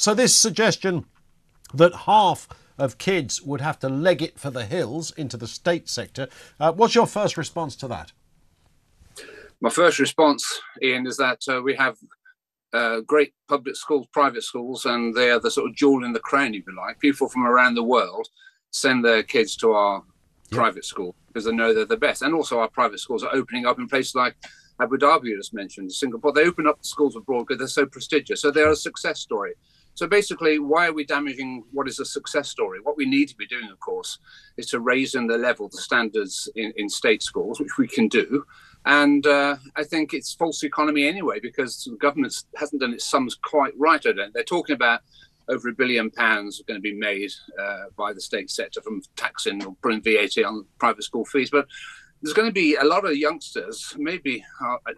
So this suggestion that half of kids would have to leg it for the hills into the state sector. Uh, what's your first response to that? My first response, Ian, is that uh, we have uh, great public schools, private schools, and they are the sort of jewel in the crown, if you like. People from around the world send their kids to our private school because they know they're the best. And also, our private schools are opening up in places like Abu Dhabi, you just mentioned, Singapore. They open up the schools abroad because they're so prestigious. So they're a success story. So basically, why are we damaging what is a success story? What we need to be doing, of course, is to raise in the level, the standards in, in state schools, which we can do. And uh, I think it's false economy anyway, because the government hasn't done its sums quite right. I don't. They're talking about over a billion pounds going to be made uh, by the state sector from taxing or putting VAT on private school fees. But there's going to be a lot of youngsters, maybe uh, uh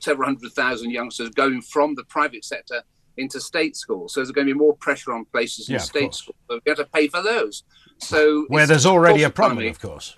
several hundred thousand youngsters going from the private sector into state schools. So there's going to be more pressure on places in yeah, state schools. So we have got to pay for those. So where there's already a problem, economy. of course.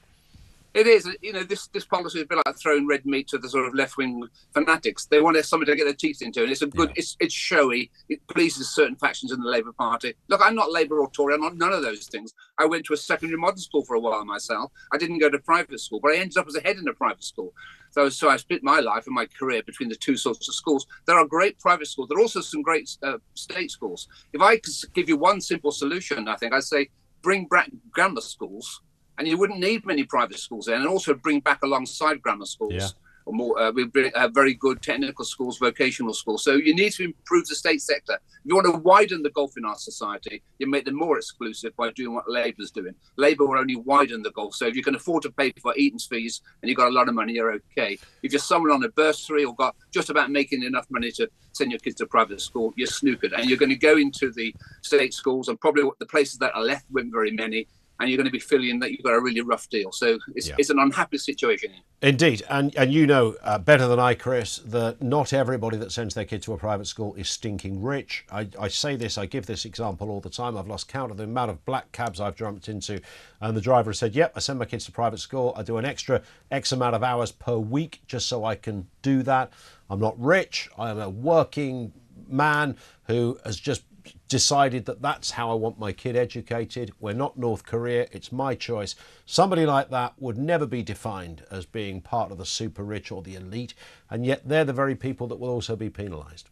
It is, you know, this this policy is a bit like throwing red meat to the sort of left wing fanatics. They want somebody to get their teeth into, and it's a good, yeah. it's it's showy. It pleases certain factions in the Labour Party. Look, I'm not Labour or Tory. I'm not none of those things. I went to a secondary modern school for a while myself. I didn't go to private school, but I ended up as a head in a private school. So, so I split my life and my career between the two sorts of schools. There are great private schools. There are also some great uh, state schools. If I could give you one simple solution, I think I'd say bring back grammar schools and you wouldn't need many private schools there, and also bring back alongside grammar schools. Yeah. Or more, uh, we bring uh, very good technical schools, vocational schools. So you need to improve the state sector. If you want to widen the gulf in our society, you make them more exclusive by doing what Labour's doing. Labour will only widen the gulf. So if you can afford to pay for Eton's fees and you've got a lot of money, you're okay. If you're someone on a bursary or got just about making enough money to send your kids to private school, you're snookered. And you're going to go into the state schools and probably the places that are left with very many and you're going to be feeling that you've got a really rough deal. So it's, yeah. it's an unhappy situation. Indeed, and and you know uh, better than I, Chris, that not everybody that sends their kid to a private school is stinking rich. I, I say this, I give this example all the time. I've lost count of the amount of black cabs I've jumped into, and the driver has said, "Yep, I send my kids to private school. I do an extra X amount of hours per week just so I can do that. I'm not rich. I am a working man who has just decided that that's how I want my kid educated. We're not North Korea, it's my choice. Somebody like that would never be defined as being part of the super rich or the elite, and yet they're the very people that will also be penalised.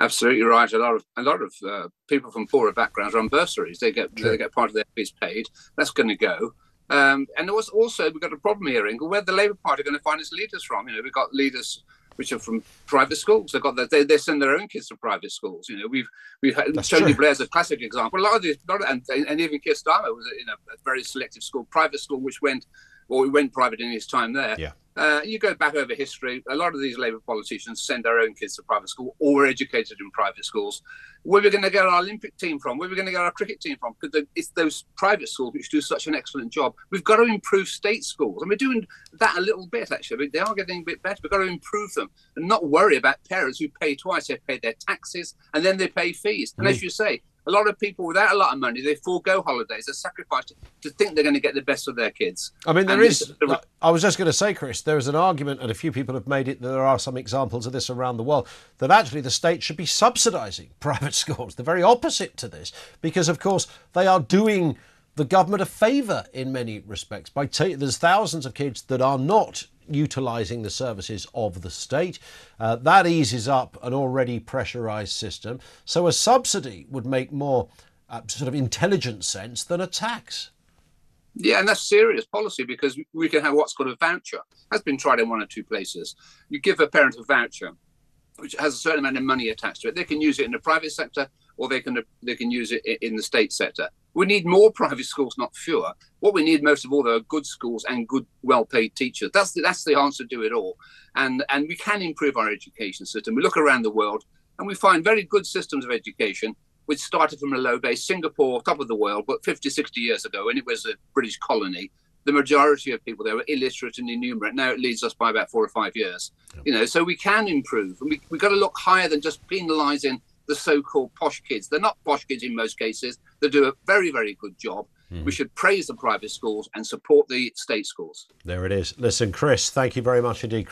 Absolutely right. A lot of a lot of uh, people from poorer backgrounds are on bursaries. They get True. they get part of their fees paid. That's going to go. Um, and there was also we've got a problem here, Ingle, where the Labour Party are going to find its leaders from. You know, we've got leaders which are from private schools. They've got the, they, they send their own kids to private schools. You know, we've we've had That's Tony true. Blair's a classic example. A lot of these, lot of, and, and even Keir Starmer was in a, a very selective school, private school, which went or he went private in his time there. Yeah. Uh, you go back over history, a lot of these Labour politicians send their own kids to private school or were educated in private schools. Where are we going to get our Olympic team from? Where are we going to get our cricket team from? Because it's those private schools which do such an excellent job. We've got to improve state schools. And we're doing that a little bit, actually. They are getting a bit better. We've got to improve them and not worry about parents who pay twice. They pay their taxes and then they pay fees. And mm. as you say, a lot of people without a lot of money, they forego holidays, they sacrifice to, to think they're going to get the best of their kids. I mean, there and is. The, I was just going to say, Chris, there is an argument, and a few people have made it. That there are some examples of this around the world that actually the state should be subsidising private schools. The very opposite to this, because of course they are doing the government a favour in many respects by ta- there's thousands of kids that are not utilising the services of the state. Uh, that eases up an already pressurised system. So a subsidy would make more uh, sort of intelligent sense than a tax. Yeah, and that's serious policy because we can have what's called a voucher. Has been tried in one or two places. You give a parent a voucher, which has a certain amount of money attached to it. They can use it in the private sector, or they can they can use it in the state sector. We need more private schools, not fewer. What we need most of all, though, are good schools and good, well-paid teachers. That's the, that's the answer to it all. And and we can improve our education system. We look around the world and we find very good systems of education which started from a low base. Singapore, top of the world, but 50, 60 years ago, when it was a British colony. The majority of people there were illiterate and innumerate. Now it leads us by about four or five years. Yep. You know, so we can improve, and we we got to look higher than just penalising the so-called posh kids. They're not posh kids in most cases. They do a very, very good job. Mm. We should praise the private schools and support the state schools. There it is. Listen, Chris, thank you very much indeed.